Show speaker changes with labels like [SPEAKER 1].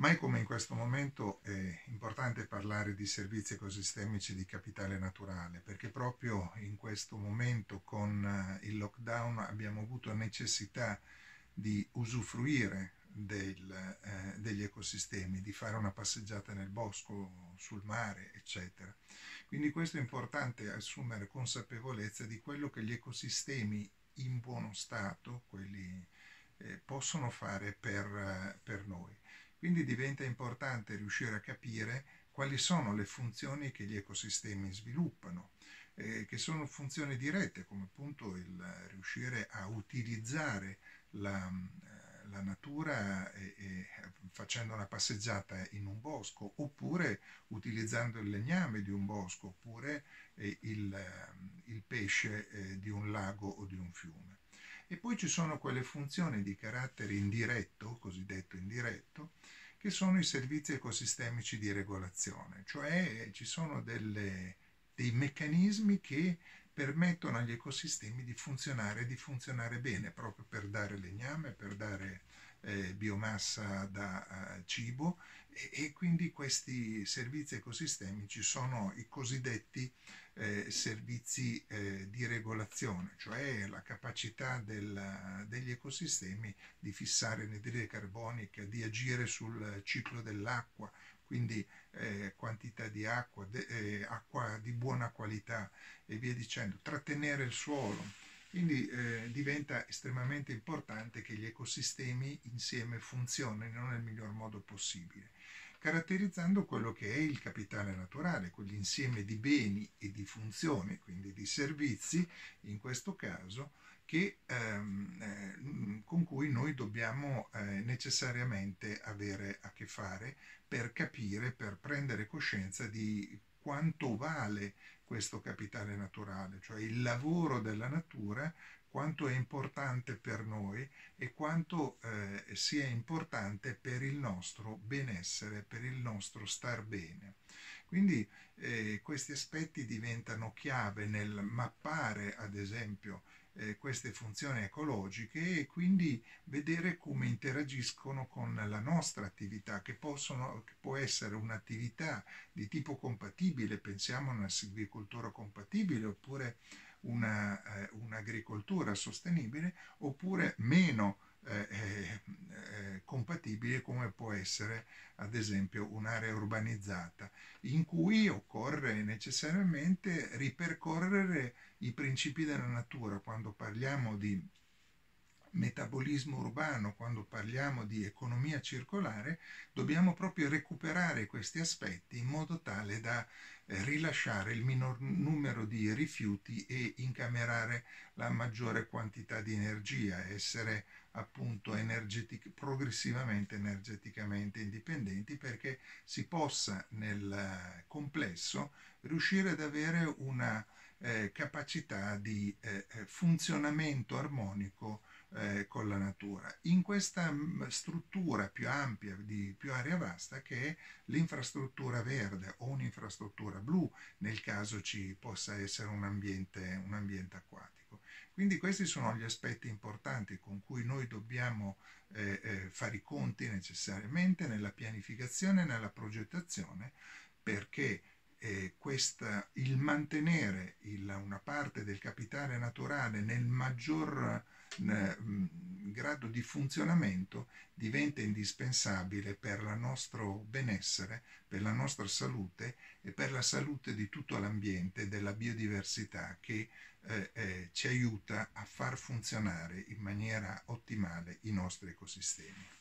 [SPEAKER 1] Mai come in questo momento è importante parlare di servizi ecosistemici di capitale naturale, perché proprio in questo momento con eh, il lockdown abbiamo avuto necessità di usufruire del, eh, degli ecosistemi, di fare una passeggiata nel bosco, sul mare, eccetera. Quindi questo è importante assumere consapevolezza di quello che gli ecosistemi in buono stato, quelli eh, possono fare per, eh, per noi. Quindi diventa importante riuscire a capire quali sono le funzioni che gli ecosistemi sviluppano, eh, che sono funzioni dirette, come appunto il riuscire a utilizzare la, eh, la natura e, e facendo una passeggiata in un bosco, oppure utilizzando il legname di un bosco, oppure eh, il, eh, il, pesce eh, di un lago o di un fiume. E poi ci sono quelle funzioni di carattere indiretto, cosiddetto indiretto, che sono i servizi ecosistemici di regolazione, cioè ci sono delle, dei meccanismi che permettono agli ecosistemi di funzionare, di funzionare bene, proprio per dare legname, per dare eh, biomassa da uh, cibo e, e, quindi questi servizi ecosistemici sono i cosiddetti eh, servizi eh, di regolazione, cioè la capacità del, degli ecosistemi di fissare anidride carbonica, di agire sul ciclo dell'acqua, quindi eh, quantità di acqua, de, eh, acqua di buona qualità e via dicendo, trattenere il suolo. Quindi eh, diventa estremamente importante che gli ecosistemi insieme funzionino nel miglior modo possibile caratterizzando quello che è il capitale naturale, quell'insieme di beni e di funzioni, quindi di servizi, in questo caso, che, ehm, eh, con cui noi dobbiamo eh, necessariamente avere a che fare per capire, per prendere coscienza di quanto vale questo capitale naturale, cioè il lavoro della natura quanto è importante per noi e quanto eh, sia importante per il nostro benessere, per il nostro star bene. Quindi eh, questi aspetti diventano chiave nel mappare, ad esempio, eh, queste funzioni ecologiche e quindi vedere come interagiscono con la nostra attività, che, possono, che può essere un'attività di tipo compatibile, pensiamo a una silvicoltura compatibile oppure una, eh, un'agricoltura sostenibile oppure meno eh, eh, eh, compatibile come può essere ad esempio un'area urbanizzata in cui occorre necessariamente ripercorrere i principi della natura. Quando parliamo di metabolismo urbano, quando parliamo di economia circolare, dobbiamo proprio recuperare questi aspetti in modo tale da eh, rilasciare il minor numero di rifiuti e incamerare la maggiore quantità di energia, essere appunto energetic- progressivamente energeticamente indipendenti perché si possa nel complesso riuscire ad avere una eh, capacità di eh, eh funzionamento armonico eh, con la natura. In questa mm, struttura più ampia, di più area vasta, che è l'infrastruttura verde o un'infrastruttura blu, nel caso ci possa essere un ambiente, un ambiente acquatico. Quindi questi sono gli aspetti importanti con cui noi dobbiamo eh, eh, fare i conti necessariamente nella pianificazione e nella progettazione perché eh, questa, il mantenere il, una parte del capitale naturale nel maggior Mm, grado di funzionamento diventa indispensabile per il nostro benessere, per la nostra salute e per la salute di tutto l'ambiente, della biodiversità che eh, eh, ci aiuta a far funzionare in maniera ottimale i nostri ecosistemi.